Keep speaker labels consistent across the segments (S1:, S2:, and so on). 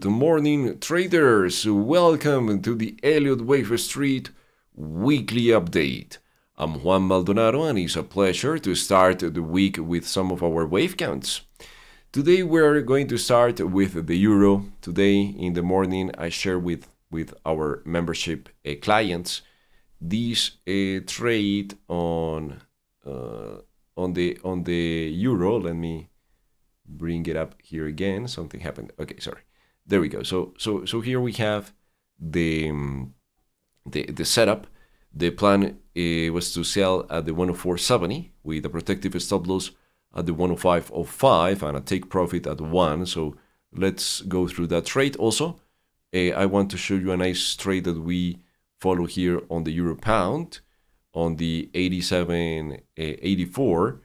S1: Good morning, traders. Welcome to the Elliott Wave Street weekly update. I'm Juan Maldonado, and it's a pleasure to start the week with some of our wave counts. Today, we're going to start with the euro. Today, in the morning, I share with, with our membership uh, clients this uh, trade on uh, on the on the euro. Let me bring it up here again. Something happened. Okay, sorry. There we go. So so so here we have the um, the the setup. The plan uh, was to sell at the 104.70 with a protective stop loss at the 105.05 and a take profit at 1. So let's go through that trade. Also, uh, I want to show you a nice trade that we follow here on the euro pound on the 87.84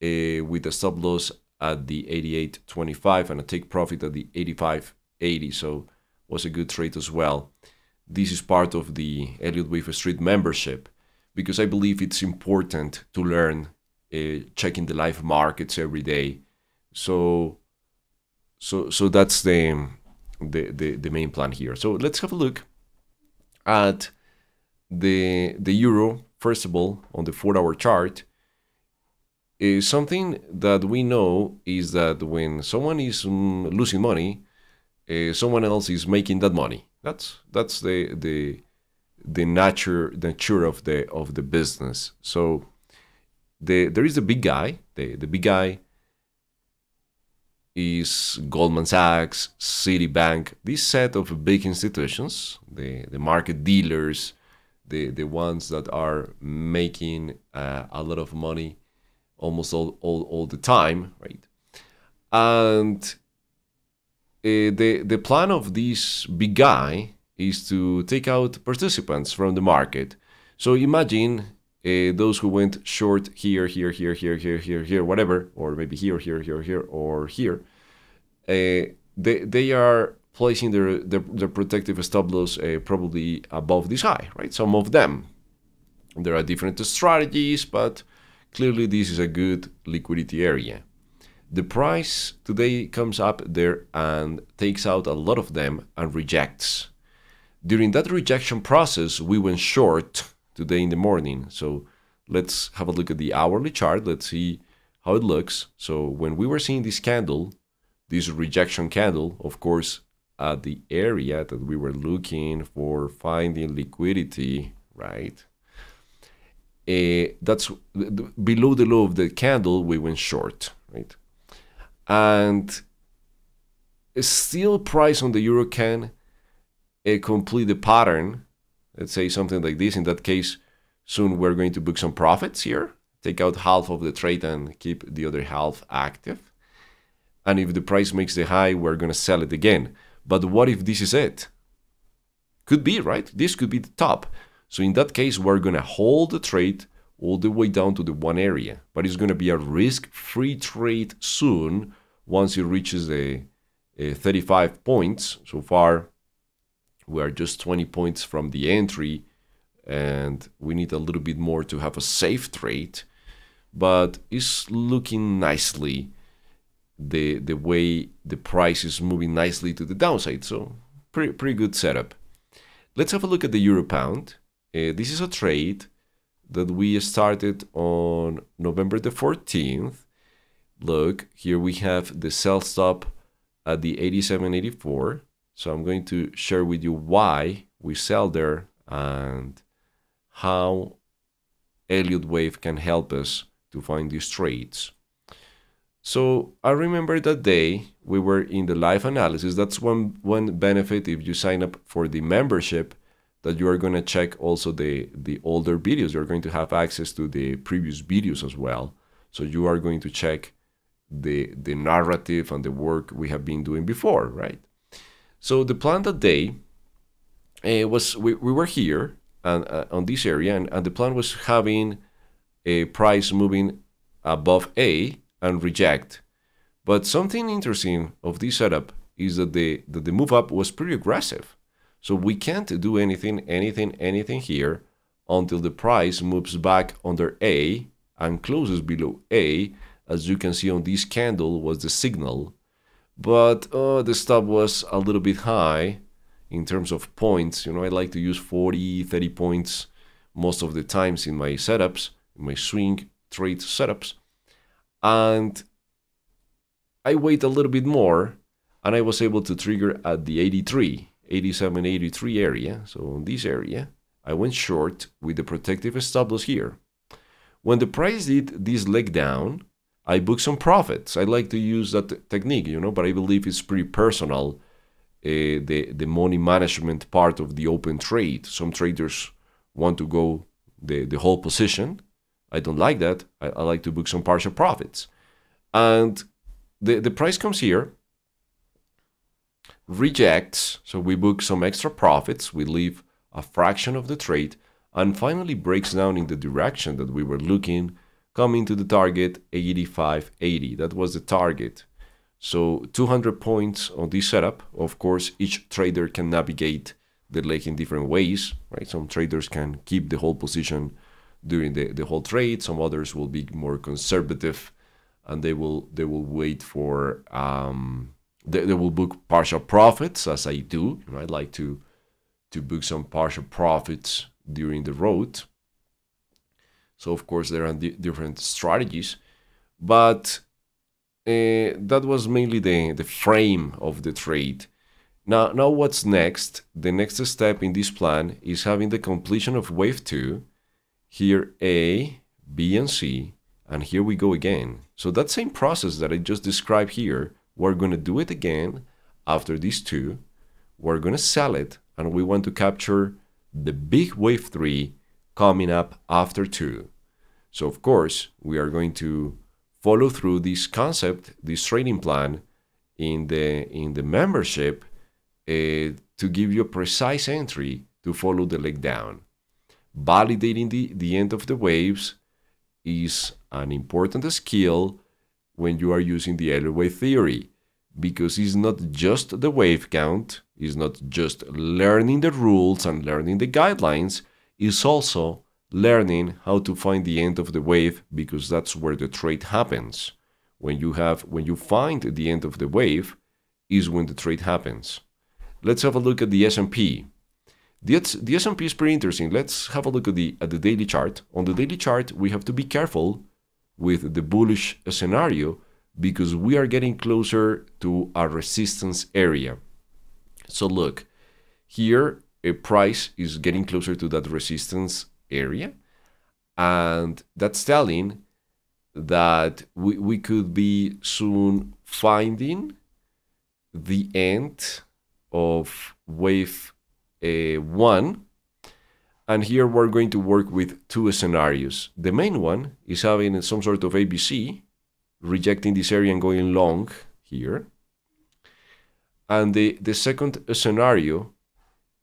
S1: uh, with a stop loss at the 88.25 and a take profit at the 85.80. So was a good trade as well. This is part of the Elliott Wave Street membership because I believe it's important to learn uh, checking the live markets every day. So so so that's the, the the the main plan here. So let's have a look at the the euro first of all on the 4 hour chart is something that we know is that when someone is um, losing money, uh, someone else is making that money. That's that's the the the nature nature of the of the business. So the there is the big guy. The the big guy is Goldman Sachs, Citibank. This set of big institutions, the the market dealers, the the ones that are making uh, a lot of money almost all, all, all the time, right? And uh, the, the plan of this big guy is to take out participants from the market. So imagine uh, those who went short here, here, here, here, here, here, here, whatever, or maybe here, here, here, here, or here. Uh, they, they are placing their, their, their protective stop loss uh, probably above this high, right? Some of them. There are different strategies, but Clearly, this is a good liquidity area. The price today comes up there and takes out a lot of them and rejects. During that rejection process, we went short today in the morning. So let's have a look at the hourly chart. Let's see how it looks. So when we were seeing this candle, this rejection candle, of course, at the area that we were looking for finding liquidity, right? uh, that's below the low of the candle we went short right and still price on the euro can uh, complete the pattern let's say something like this in that case soon we're going to book some profits here take out half of the trade and keep the other half active. And if the price makes the high we're going to sell it again. But what if this is it? Could be right? This could be the top. So in that case, we're going to hold the trade all the way down to the one area, but it's going to be a risk-free trade soon once it reaches the 35 points. So far, we are just 20 points from the entry, and we need a little bit more to have a safe trade, but it's looking nicely the the way the price is moving nicely to the downside. So pretty pretty good setup. Let's have a look at the euro pound. Uh, this is a trade that we started on November the 14th. Look, here we have the sell stop at the 87.84. So I'm going to share with you why we sell there and how Elliott Wave can help us to find these trades. So I remember that day we were in the live analysis. That's one one benefit if you sign up for the membership that you are going to check also the, the older videos. You're going to have access to the previous videos as well. So you are going to check the, the narrative and the work we have been doing before, right? So the plan that day uh, was, we, we were here and, uh, on this area and, and the plan was having a price moving above A and reject. But something interesting of this setup is that the, that the move up was pretty aggressive. So we can't do anything, anything, anything here until the price moves back under A and closes below A. As you can see on this candle was the signal. but uh, the stop was a little bit high in terms of points. You know, I like to use 40, 30 points most of the times in my setups, in my swing trade setups. And I wait a little bit more and I was able to trigger at the 83, 87, 83 area. So in this area, I went short with the protective stop loss here. When the price did this leg down, I book some profits. I like to use that technique, you know, but I believe it's pretty personal. Uh, the the money management part of the open trade. Some traders want to go the the whole position. I don't like that. I, I like to book some partial profits, and the the price comes here, rejects. So we book some extra profits. We leave a fraction of the trade, and finally breaks down in the direction that we were looking coming to the target 85.80. That was the target. So 200 points on this setup. Of course, each trader can navigate the lake in different ways, right? Some traders can keep the whole position during the, the whole trade. Some others will be more conservative and they will they will wait for um, they, they will book partial profits as I do. I like to to book some partial profits during the road so of course there are different strategies, but uh, that was mainly the, the frame of the trade. Now, now what's next? The next step in this plan is having the completion of wave 2, here A, B, and C, and here we go again. So that same process that I just described here, we're going to do it again after these two. We're going to sell it, and we want to capture the big wave 3 coming up after 2. So of course, we are going to follow through this concept, this trading plan in the in the membership uh, to give you a precise entry to follow the leg down. Validating the, the end of the waves is an important skill when you are using the wave theory because it's not just the wave count, it's not just learning the rules and learning the guidelines, it's also learning how to find the end of the wave because that's where the trade happens. When you have when you find the end of the wave is when the trade happens. Let's have a look at the S&P. The, the S&P is pretty interesting. Let's have a look at the at the daily chart. On the daily chart, we have to be careful with the bullish scenario because we are getting closer to a resistance area. So look, here a price is getting closer to that resistance area. And that's telling that we, we could be soon finding the end of wave uh, one. And here we're going to work with two scenarios. The main one is having some sort of ABC, rejecting this area and going long here. And the, the second scenario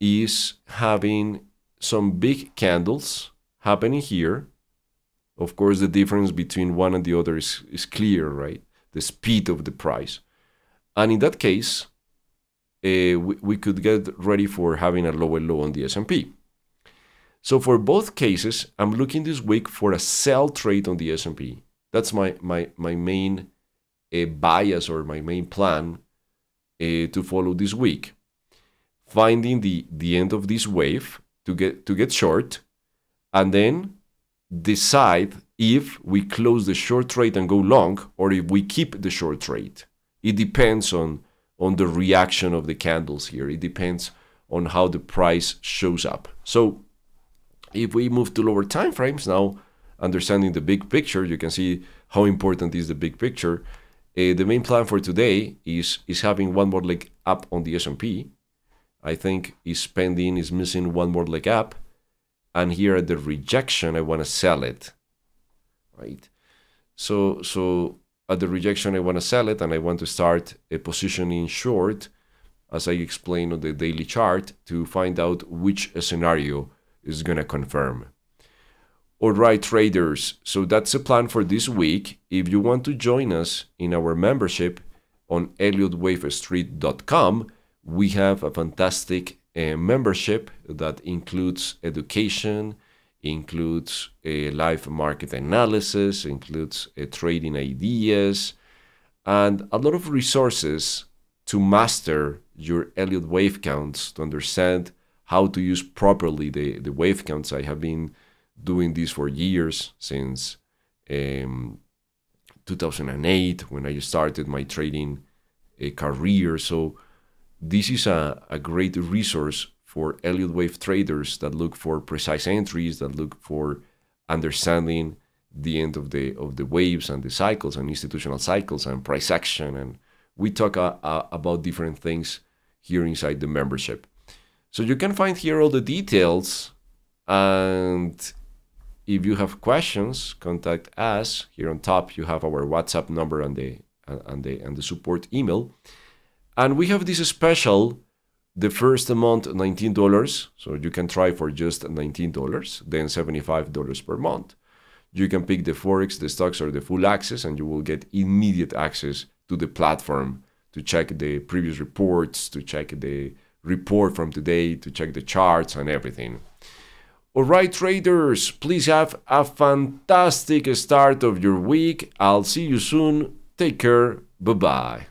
S1: is having some big candles happening here. Of course, the difference between one and the other is, is clear, right? The speed of the price. And in that case, uh, we, we could get ready for having a lower low on the S&P. So for both cases, I'm looking this week for a sell trade on the S&P. That's my, my, my main uh, bias or my main plan uh, to follow this week. Finding the, the end of this wave to get to get short and then decide if we close the short trade and go long or if we keep the short trade it depends on on the reaction of the candles here. It depends on how the price shows up. So if we move to lower time frames now understanding the big picture you can see how important is the big picture. Uh, the main plan for today is is having one more leg up on the S&P I think is pending, is missing one more leg up. And here at the rejection, I want to sell it, right? So, so at the rejection, I want to sell it and I want to start a positioning short, as I explained on the daily chart, to find out which scenario is going to confirm. All right, traders. So that's the plan for this week. If you want to join us in our membership on ElliottWaveStreet.com, we have a fantastic uh, membership that includes education, includes a live market analysis, includes uh, trading ideas, and a lot of resources to master your Elliott wave counts to understand how to use properly the, the wave counts. I have been doing this for years since um, 2008 when I started my trading uh, career. So this is a, a great resource for Elliott wave traders that look for precise entries, that look for understanding the end of the of the waves and the cycles and institutional cycles and price action. And we talk uh, uh, about different things here inside the membership. So you can find here all the details. And if you have questions contact us. Here on top you have our whatsapp number and the and the and the support email and we have this special the first month $19 so you can try for just $19 then $75 per month. You can pick the forex the stocks or the full access and you will get immediate access to the platform to check the previous reports to check the report from today to check the charts and everything. All right traders please have a fantastic start of your week. I'll see you soon. Take care. Bye bye